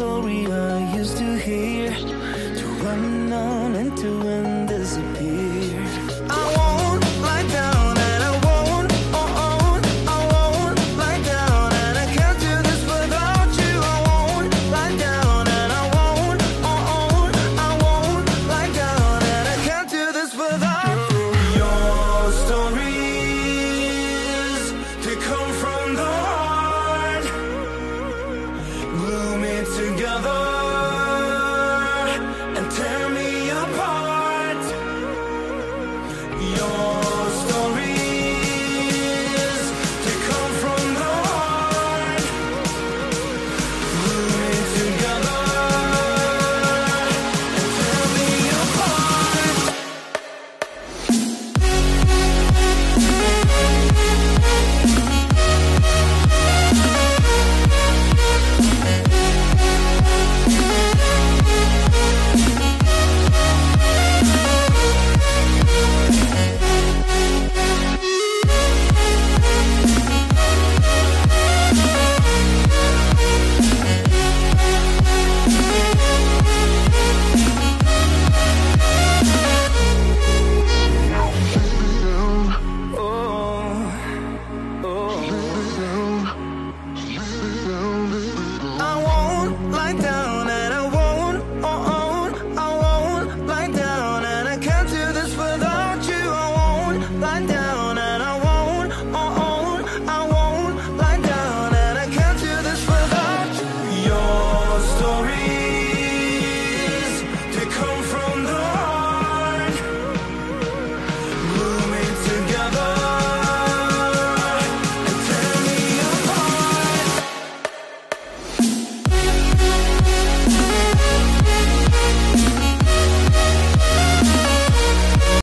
Story I used to hear to run on and to end disappear. 慢点。